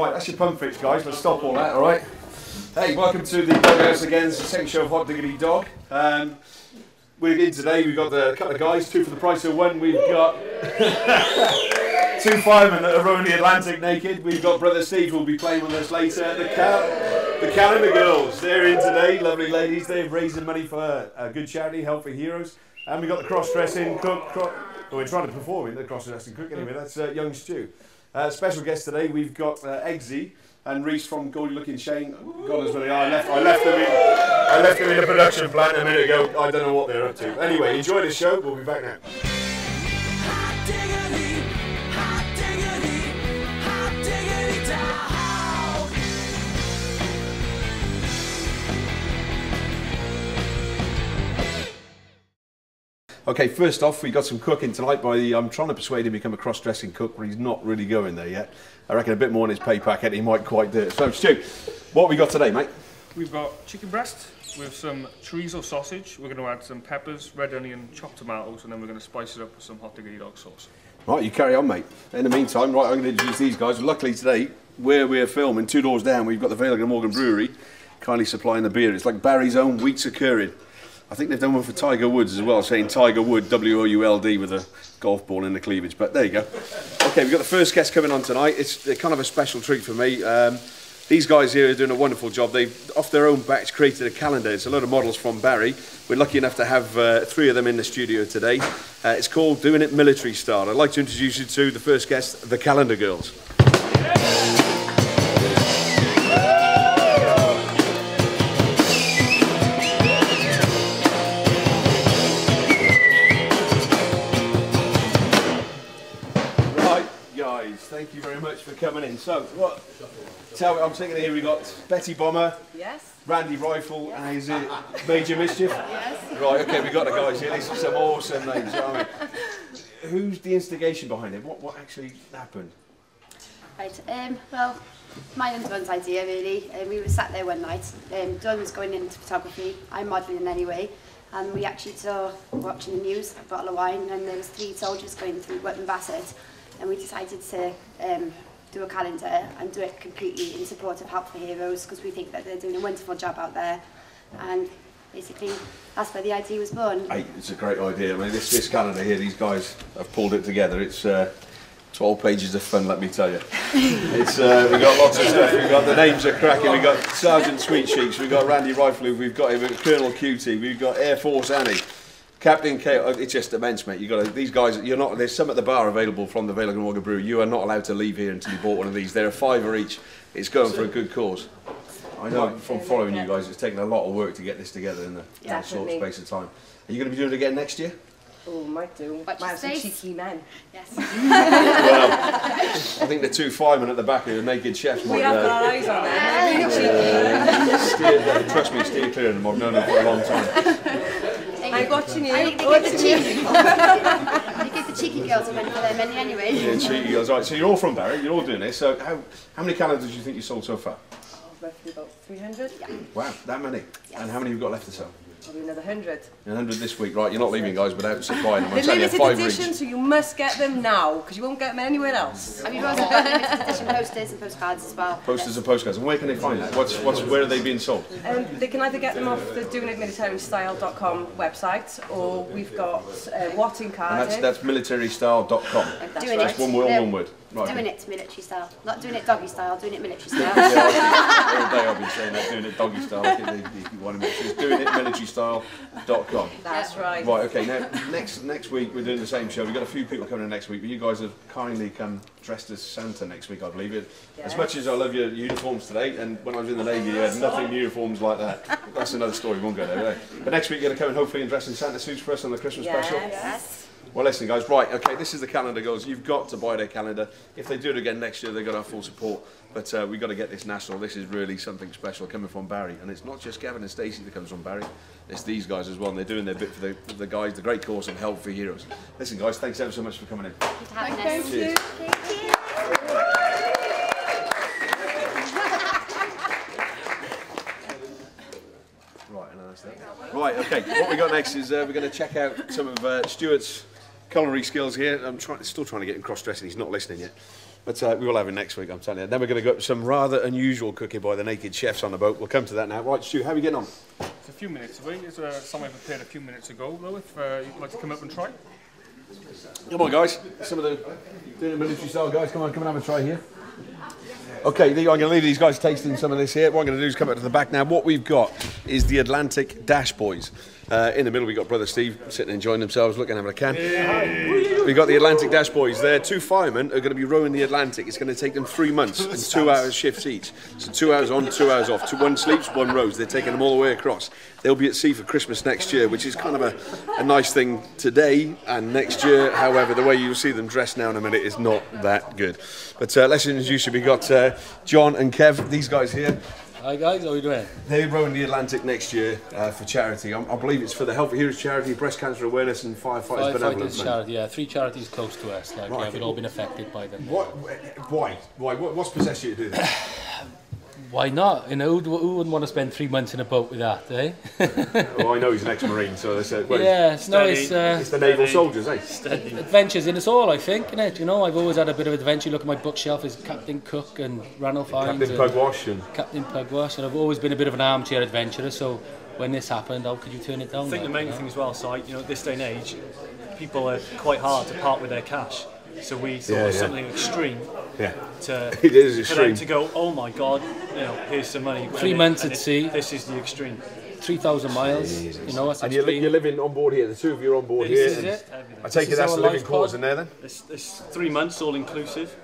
pump fix, guys. Let's stop all that, all right? Hey, welcome to the Doghouse again. It's the second show of Hot Diggidy Dog. Um, we're in today. We've got a couple of guys, two for the price of one. We've got two firemen that are rowing the Atlantic naked. We've got brother Steve who will be playing with us later. The, cal- the Calendar Girls, they're in today. Lovely ladies. They're raising money for a good charity, Help for Heroes. And we've got the cross-dressing cook. Cro- oh, we're trying to perform in the cross-dressing cook anyway. That's uh, young Stu. Uh, special guest today, we've got uh, Eggsy and Rhys from Goldie Lookin Chain. God knows where they are. I left, I left them in, I left them in the production plant a minute ago. I don't know what they're up to. Anyway, enjoy the show. We'll be back now. Okay, first off, we got some cooking tonight. By the, I'm trying to persuade him to become a cross-dressing cook, but he's not really going there yet. I reckon a bit more in his pay packet, he might quite do it. So, Stu, what we got today, mate? We've got chicken breast with some chorizo sausage. We're going to add some peppers, red onion, chopped tomatoes, and then we're going to spice it up with some hot diggidy dog sauce. Right, you carry on, mate. In the meantime, right, I'm going to introduce these guys. Luckily today, where we're filming, two doors down, we've got the Vale Morgan Brewery, kindly supplying the beer. It's like Barry's own Wheats Occurring. I think they've done one for Tiger Woods as well, saying Tiger Wood, W-O-U-L-D, with a golf ball in the cleavage. But there you go. Okay, we've got the first guest coming on tonight. It's kind of a special treat for me. Um, these guys here are doing a wonderful job. They've, off their own backs, created a calendar. It's a lot of models from Barry. We're lucky enough to have uh, three of them in the studio today. Uh, it's called Doing It Military Style. I'd like to introduce you to the first guest, the Calendar Girls. Right, thank you very much for coming in. So, what? Tell me, I'm thinking here we got Betty Bomber, Yes. Randy Rifle, and is it Major Mischief? Yes. Right, okay, we got the guys here. These are some awesome names. aren't we? Who's the instigation behind it? What what actually happened? Right, um, well, my and Dun's idea really. Um, we were sat there one night. Um, Dun was going into photography. I'm modelling anyway. And we actually saw, watching the news, a bottle of wine, and there was three soldiers going through Wootton Bassett. and we decided to um, do a calendar and do it completely in support of Help for Heroes because we think that they're doing a wonderful job out there and basically that's where the idea was born. Hey, it's a great idea. I mean, this, this calendar here, these guys have pulled it together. It's uh, 12 pages of fun, let me tell you. it's, uh, we've got lots of stuff. We've got the names are cracking. We've got Sergeant Sweet Cheeks. We've got Randy Rifle. We've got him, Colonel Cutie. We've got Air Force Annie. Captain K, oh, it's just immense, mate. You got to, these guys. You're not. There's some at the bar available from the Vale of Glamorgan Brew. You are not allowed to leave here until you bought one of these. They're a fiver each. It's going for a good cause. I know from following you guys, it's taken a lot of work to get this together in a that short Definitely. space of time. Are you going to be doing it again next year? Oh, might do. Watch might have some cheeky men. Yes. Well, I think the two firemen at the back are the naked chefs. We might, have uh, got our eyes on them. They're really steer, trust me, steer clear of them. I've known them for a long time. I'm watching you. I think they Watching give the you. cheeky, they give the cheeky girls a run for their money anyway. Yeah, cheeky guys. Right, so you're all from Barry. You're all doing this. So how, how many calendars do you think you sold so far? Roughly about 300. Wow, that many. And how many have you got left to sell? I'll another 100. 100 this week, right? You're not leaving, guys, without supplying them. I'm They're limited you, five edition, so you must get them now, because you won't get them anywhere else. Have you guys got limited edition posters and postcards as well? Posters and postcards. And where can they find that? What's, what's, where are they being sold? Um, they can either get them off the doingitmilitarystyle.com website, or we've got uh, Watt in Cardiff. And that's, that's militarystyle.com. That's, right. that's one word, one word. Right. Doing it military style. Not doing it doggy style, doing it military style. Yeah, all day I've been saying that, doing it doggy style. I think they- if you want to make sure it's doing it militarystyle.com. That's right. Right, okay, now next next week we're doing the same show. We've got a few people coming in next week, but you guys have kindly come dressed as Santa next week, I believe. It. As much as I love your uniforms today, and when I was in the Navy, you had nothing uniforms like that. That's another story, we won't go there. Right? But next week you're going to come in hopefully and dress in Santa suits for us on the Christmas special. Yes. Well, listen, guys. Right, okay. This is the calendar, girls. You've got to buy their calendar. If they do it again next year, they've got our full support. But uh, we've got to get this national. This is really something special coming from Barry, and it's not just Gavin and Stacey that comes from Barry. It's these guys as well. And they're doing their bit for the, for the guys, the great cause of Help for Heroes. Listen, guys. Thanks ever so much for coming in. Thank Cheers. Right, and that's that. Right, okay. What we got next is uh, we're going to check out some of uh, Stuart's culinary skills here. I'm trying, still trying to get him cross-dressing. He's not listening yet. But uh, we will have him next week, I'm telling you. Then we're going to go up to some rather unusual cooking by the naked chefs on the boat. We'll come to that now. Right, Stu, how are we getting on? It's a few minutes away. It's uh, something I prepared a few minutes ago, though, if uh, you'd like to come up and try. Come on, guys. Some of the doing it military style guys, come on, come and have a try here. Okay, I'm going to leave these guys tasting some of this here. What I'm going to do is come up to the back now. What we've got is the Atlantic Dash Boys. Uh, in the middle, we've got Brother Steve sitting enjoying themselves, looking having a can. We've got the Atlantic Dash Boys there. Two firemen are going to be rowing the Atlantic. It's going to take them three months and two hours shifts each. So two hours on, two hours off. Two, one sleeps, one rows. They're taking them all the way across. They'll be at sea for Christmas next year, which is kind of a, a nice thing today and next year. However, the way you'll see them dressed now in a minute is not that good. But uh, let's introduce you. We've got uh, John and Kev, these guys here. Hi guys, how are you doing? They're rowing the Atlantic next year uh, for charity. I, I believe it's for the Healthy Heroes charity, breast cancer awareness, and firefighters benevolence. Firefighters Fund. charity, yeah, three charities close to us. Like, Right, yeah, we've all been affected by them. What? Why? Why? What, what's possessed you to do that? Why not? You know, who, who wouldn't want to spend three months in a boat with that, eh? well, I know he's an ex-marine, so they said, well, yeah, it's, no, it's it's uh, the naval soldiers, eh? Steady. adventures in us all, I think, isn't it? You know, I've always had a bit of adventure. Look at my bookshelf, is Captain Cook and Ranulph Fiennes Captain and Pugwash and Captain Pugwash, and I've always been a bit of an armchair adventurer. So when this happened, how could you turn it down? I think the main you know? thing as well, so you know, at this day and age, people are quite hard to part with their cash. So we thought Yeah, of yeah. something extreme yeah, to it is extreme. to go, oh my god, you know, here's some money. Three And months and at sea. This is the extreme. three thousand miles. You know, that's And you're, li- you're living on board here. The two of you are on board This here. is it. I take This it is that's our the living life quarters pod. in there then. It's, it's three months all inclusive.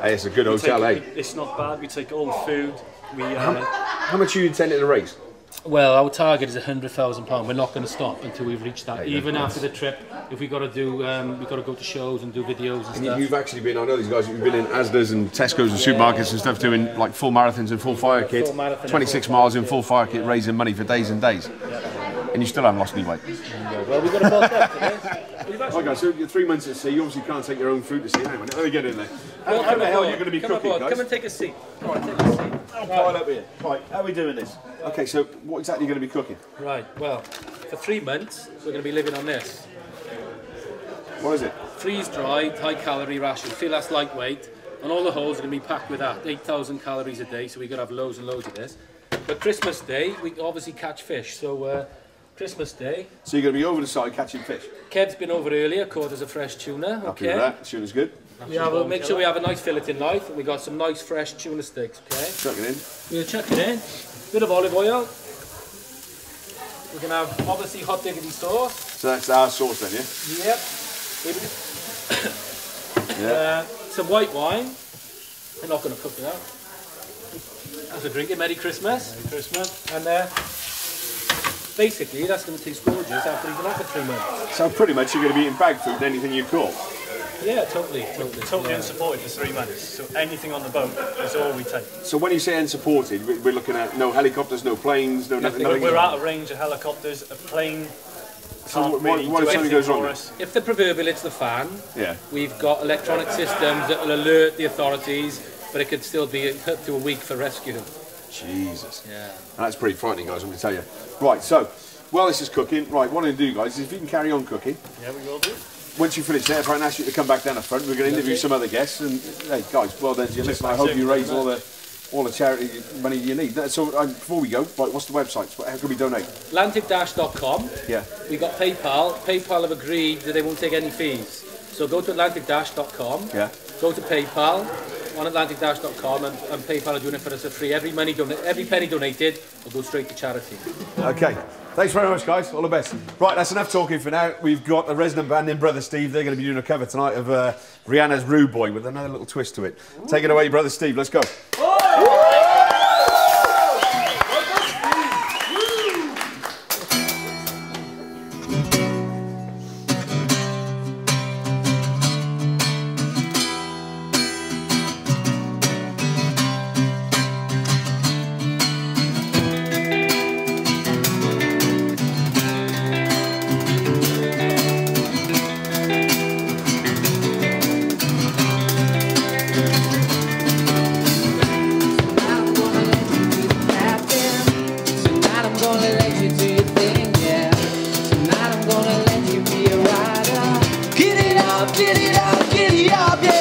Hey, it's a good We hotel, take, eh? It's not bad. We take all the food. We uh, How much are you intending to raise? Well, our target is hundred thousand pound. We're not going to stop until we've reached that. Even after the trip, if we've got to do, um, we got to go to shows and do videos and And stuff. you- you've actually been, I know these guys, you've been in Asda's and Tesco's and supermarkets and stuff doing like full marathons and full fire kit, Full marathon 26 full miles in full fire kit, raising money for days and days. And you still haven't lost any weight. well, we got to bulk up today. Okay, so you're three months at sea, you obviously can't take your own food to sea. Hang on, let me get in there. How, how the hell are you going to be Come cooking, aboard, guys? Come and take a seat. Come on, take a seat. I'll Pile up here. Right, how are we doing this? Okay, so what exactly are you going to be cooking? Right. Well, for three months, we're going to be living on this. What is it? Freeze dried, high calorie ration. Feel that's lightweight. And all the holes are going to be packed with that. 8,000 calories a day, so we've got to have loads and loads of this. But Christmas Day, we obviously catch fish. So uh, Christmas Day, So you're going to be over the side catching fish. Kev's been over earlier, caught us a fresh tuna. Happy Okay. with that? Tuna's good. We have a, make sure we have a nice fillet in life. We got some nice fresh tuna steaks. Okay. Chuck it in. We'll chuck it in. Bit of olive oil. We can have obviously hot diggidy sauce. So that's our sauce then, yeah? Yep. Uh, some white wine. I'm not going to cook it out. As a drink, it. Merry Christmas. Merry Christmas. And uh, basically, that's going to taste gorgeous after you've been out for three months. So pretty much you're going to be eating bag food and anything you caught. Yeah, totally, totally. totally yeah. unsupported for three months. So anything on the boat is all we take. So when you say unsupported, we- we're looking at no helicopters, no planes, no nothing. We're, nothing. we're out of range of helicopters. A plane So what- really what do if something goes wrong for us. If the proverbial hits the fan, Yeah. we've got electronic systems that will alert the authorities, but it could still be up to a week for rescue. Jesus. Yeah. That's pretty frightening, guys, I'm going to tell you. Right, so, while this is cooking, right, what I'm going to do, guys, is if you can carry on cooking, Yeah, we will do. once you finish there, if I can ask you to come back down the front, we're going to interview some other guests. And, hey, guys, well done to you. Listen, I hope you raise all the all the charity money you need. So, um, before we go, right, what's the website? How can we donate? Atlantic-com. Yeah. We got PayPal. PayPal have agreed that they won't take any fees. So go to Atlantic-com. Yeah. Go to PayPal on Atlantic-com and, and PayPal are doing it for us for free. Every money donate, every penny donated will go straight to charity. Okay. Thanks very much, guys. All the best. Right, that's enough talking for now. We've got the resident band in Brother Steve. They're going to be doing a cover tonight of uh, Rihanna's Rude Boy with another little twist to it. Take it away, Brother Steve. Let's go. up, giddy up, giddy up, yeah.